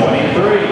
23.